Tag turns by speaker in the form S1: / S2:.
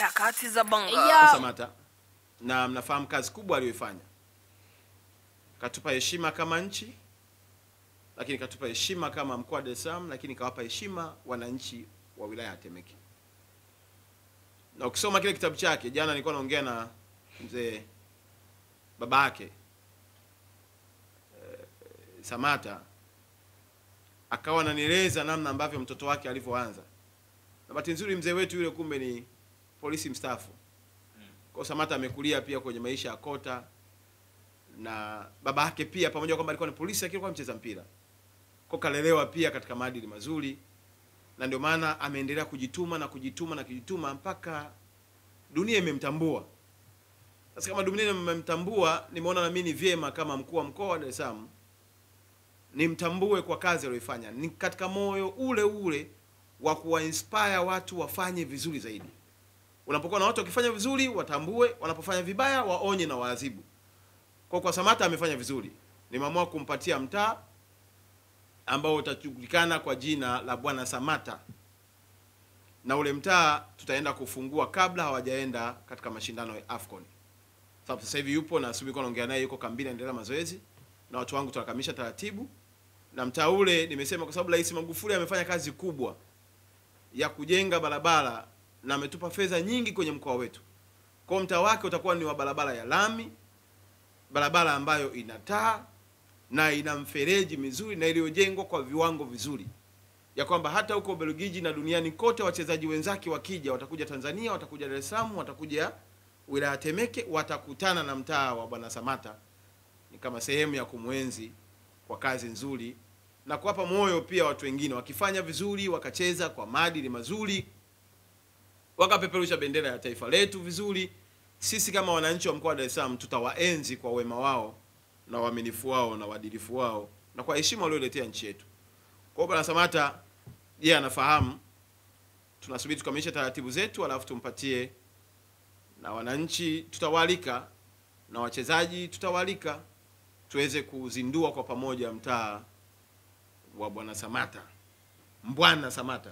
S1: harakati za bongo.
S2: Samata, na mnafahamu kazi kubwa aliyoifanya. Katupa heshima kama nchi, lakini katupa heshima kama mkoa wa Dar es Salaam, lakini kawapa heshima wananchi wa wilaya ya Temeke. Na ukisoma kile kitabu chake, jana nilikuwa naongea na mzee baba yake e, Samata, akawa ananieleza namna ambavyo mtoto wake alivyoanza, na bahati nzuri mzee wetu yule kumbe ni polisi mstaafu. Kwa Samata amekulia pia kwenye maisha ya kota na baba yake pia, pamoja kwamba alikuwa ni polisi, lakini alikuwa mcheza mpira, kwa kalelewa pia katika maadili mazuri, na ndio maana ameendelea kujituma na kujituma na kujituma mpaka dunia imemtambua. Sasa kama dunia imemtambua, nimeona na mimi ni vyema kama mkuu wa mkoa wa Dar es Salaam nimtambue kwa kazi aliyoifanya, ni katika moyo ule ule wa kuwainspire watu wafanye vizuri zaidi. Unapokuwa na watu wakifanya vizuri, watambue; wanapofanya vibaya, waonye na waadhibu. Kwa kwa Samata amefanya vizuri, nimeamua kumpatia mtaa ambao utajulikana kwa jina la Bwana Samata, na ule mtaa tutaenda kufungua kabla hawajaenda katika mashindano ya Afcon. Sababu sasa hivi yupo na asubuhi kwa naongea naye, yuko kambini anaendelea mazoezi na watu wangu tunakamilisha taratibu. Na mtaa ule nimesema kwa sababu Rais Magufuli amefanya kazi kubwa ya kujenga barabara na ametupa fedha nyingi kwenye mkoa wetu. Kwa mtaa wake utakuwa ni wa barabara ya lami, barabara ambayo ina taa na ina mfereji mizuri na iliyojengwa kwa viwango vizuri, ya kwamba hata huko Ubelgiji na duniani kote wachezaji wenzake wakija, watakuja Tanzania, watakuja Dar es Salaam, watakuja wilaya Temeke, watakutana na mtaa wa Bwana Samata. Ni kama sehemu ya kumwenzi kwa kazi nzuri na kuwapa moyo pia watu wengine wakifanya vizuri, wakacheza kwa maadili mazuri, wakapeperusha bendera ya taifa letu vizuri. Sisi kama wananchi wa mkoa wa Dar es Salaam tutawaenzi kwa wema wao na uaminifu wao na uadilifu wao na kwa heshima walioletea nchi yetu. Kwa hiyo Bwana Samata yeye anafahamu, tunasubiri tukamilishe taratibu zetu, alafu tumpatie na wananchi tutawalika na wachezaji tutawalika tuweze kuzindua kwa pamoja mtaa wa Bwana Samata, Mbwana Samata.